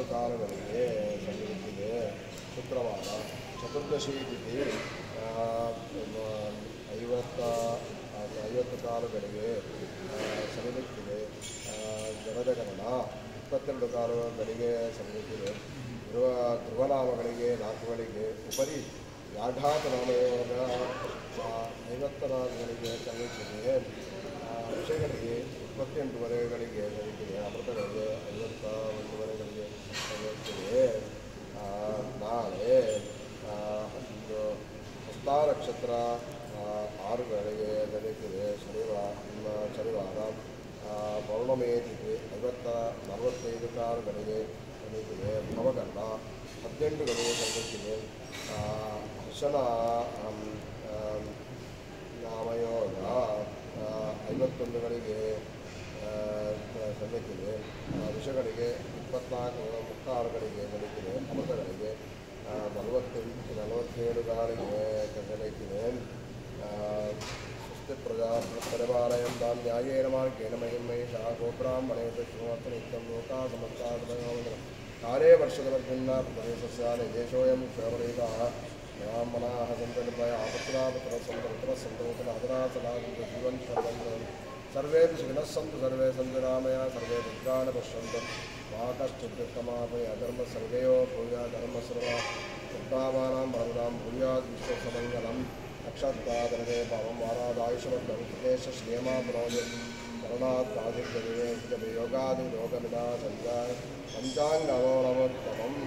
ಆ, ಎಂಟು ಕಾಲಗಳಿಗೆ ಸಂಧಿಸುತ್ತಿದೆ ಶುಕ್ರವಾರ ಚತುರ್ದಶಿ ತಿಥಿ ಐವತ್ತ ಐವತ್ತು ಕಾಲಗಳಿಗೆ ಜನದ ಗಮನ ಇಪ್ಪತ್ತೆರಡು ಕಾಲಗಳಿಗೆ ಸಮೀಪಿಸಿದೆ ಧ್ರುವ ಧ್ರುವನಾಮಗಳಿಗೆ ನಾಲ್ಕುಗಳಿಗೆ ಉಪರಿ ಯಾಘಾತ ನಾಮಯೋಗ ಐವತ್ತ ನಾಲ್ಕುಗಳಿಗೆ ಸರಿಲಿಕ್ಕಿದೆ ವಿಷಯಗಳಿಗೆ ಇಪ್ಪತ್ತೆಂಟುವರೆಗಳಿಗೆ ಸಮೀಪಿಸಿದೆ ಅಮೃತಗಳಿಗೆ ಐವತ್ತ ಹಸ್ತ ನಕ್ಷತ್ರ ಆರುಗಳಿಗೆ ನಡೀತಿದೆ ಶನಿವಾರ ಶನಿವಾರ ಪೌರ್ಣಮಿ ತಿಥಿ ಐವತ್ತ ನಲವತ್ತೈದು ಕಾರುಗಳಿಗೆ ನಡೆಯುತ್ತಿದೆ ಭವಗಂಡ ಹದಿನೆಂಟು ಗಂಟೆಗೆ ಸಂಧಿಸಿದೆ ಹರ್ಷಣ ನಾಮಯೋಗ ಐವತ್ತೊಂದುಗಳಿಗೆ ಸಲ್ಲಿಸಿದೆ ವಿಷಗಳಿಗೆ ಇಪ್ಪತ್ನಾಲ್ಕು ಮುಕ್ತಾರುಗಳಿಗೆ ನಡೀತಿದೆ ಅಮೃತಗಳಿಗೆ ನಲವತ್ತೆಂಟು, ನಲವತ್ತೇಳು ಗಾಳಿಗೆ प्रजाप्रतिपालयं तां न्यायेन मार्गेण मयं महेशः गोब्राह्मणेषु श्रीमत्सनित्यं लोकाः समस्ताः काले वर्षदवर्भिन्ना प्रदेशस्याले देशोऽयं क्षयवरेदाः ब्राह्मणाः सन्तल्पय आपत्रापत्रसन्तोत्रसन्तोत्रादरासदाजीवन् सर्वे सन्तरामया सर्वे भद्राणि पश्यन्तु मा कश्चित्तमापय अधर्मसर्वयो भूया धर्मसर्वा। कृतावानां भवतां भूयाद् ஷர்தா தனதே பாவம் ஆராதாயுஷமம் லோகேஷ ஸ்ரீயமா புரோஜன் மரணாத் பாதிர்ஜவே யோகாதி யோகமிதா சந்தா பஞ்சாங் நவோ நவோத்தமம்